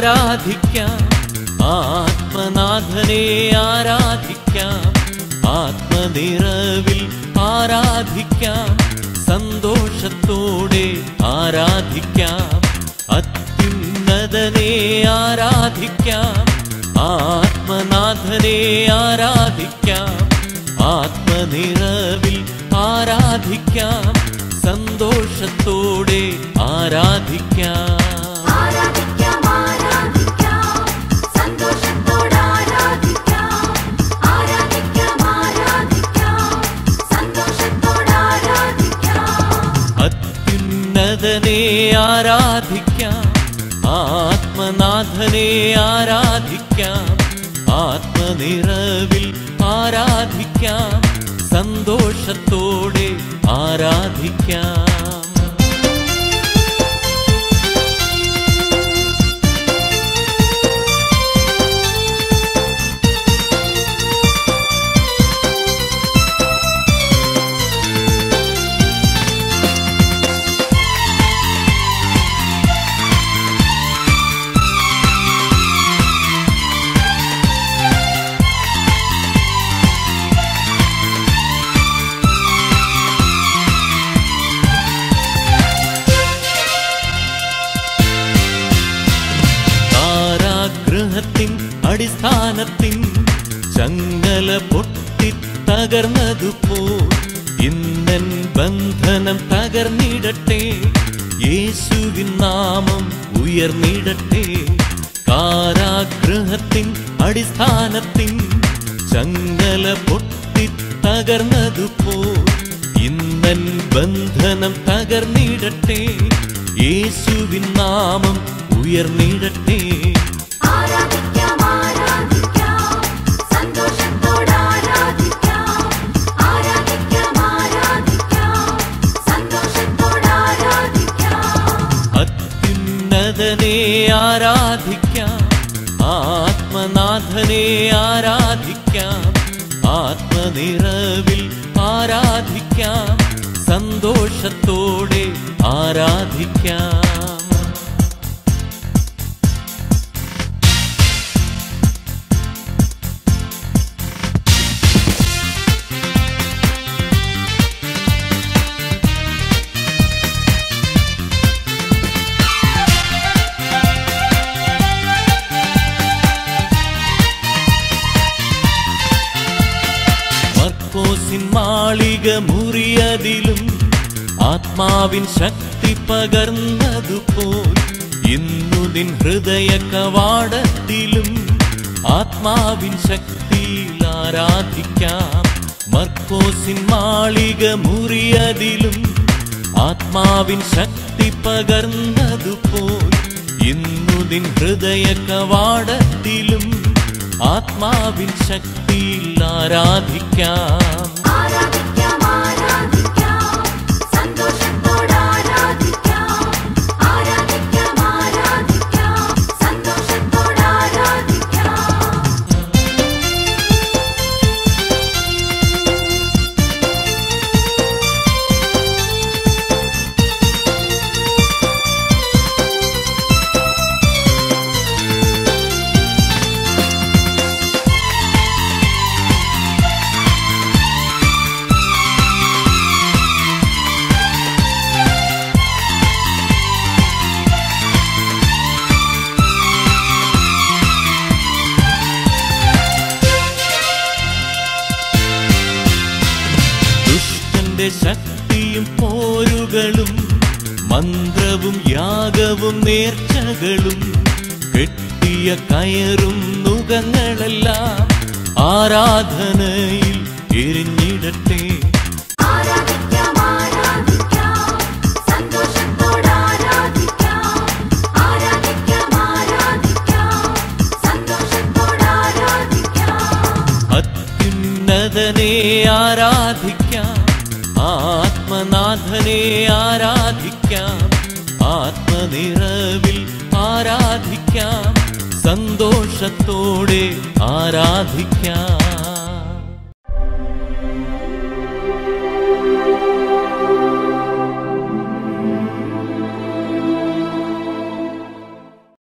ആരാധിക്കാം ആത്മനാഥനെ ആരാധിക്കാം ആത്മനിറവിൽ ആരാധിക്കാം സന്തോഷത്തോടെ ആരാധിക്കാം അത്യുന്നതനെ ആരാധിക്കാം ആത്മനാഥനെ ആരാധിക്കാം ആത്മനിറവിൽ ആരാധിക്കാം സന്തോഷത്തോടെ ആരാധിക്കാം ആരാധിക്കാം അത്യുന്നതനെ ആരാധിക്കാം ആത്മനാഥനെ ആരാധിക്കാം ആത്മനിറവിൽ ആരാധിക്കാം സന്തോഷത്തോടെ ആരാധിക്കാം അടിസ്ഥാനത്തിൻ ചങ്ങല പൊട്ടി തകർന്നതുപോ ഇന്നൻ ബന്ധനം തകർന്നിടട്ടെ. യേശുവിൻ നാമം ഉയർന്നിടട്ടെ. കാരാഗ്രഹത്തിൻ അടിസ്ഥാനത്തിൻ ചങ്ങല പൊട്ടി തകർന്നതുപോ ഇന്നൻ ബന്ധനം തകർന്നിടട്ടെ. യേശുവിൻ നാമം ഉയർന്നിടട്ടെ. ആത്മനാഥനെ ആരാധിക്കാം. ആത്മനിറവിൽ ആരാധിക്കാം. സന്തോഷത്തോടെ ആരാധിക്കാം. മർക്കോസിൻ മാളിക മുറിയതിലും ആത്മാവിൻ ശക്തി പകർന്നതുപോൽ ഇന്നു നിൻ ഹൃദയ കവാടത്തിലും ആത്മാവിൻ ശക്തിയിൽ ആരാധിക്കാം. മർക്കോസിൻ മാളിക മുറിയതിലും ആത്മാവിൻ ശക്തി പകർന്നതുപോൽ ഇന്നു നിൻ ഹൃദയ കവാടത്തിലും ആത്മാവിൻ ശക്തിയിൽ ആരാധിക്കാം. ശക്തിയും പോരുകളും മന്ത്രവും യാഗവും നേർച്ചകളും കെട്ടിയ കയറും നുഖങ്ങളെല്ലാം ആരാധനയിൽ എരിഞ്ഞിടട്ടെ. അത്യുന്നതനെ ആരാധിക്കാം. ആത്മനാഥനെ ആരാധിക്കാം ആത്മനിറവിൽ ആരാധിക്കാം സന്തോഷത്തോടെ ആരാധിക്കാം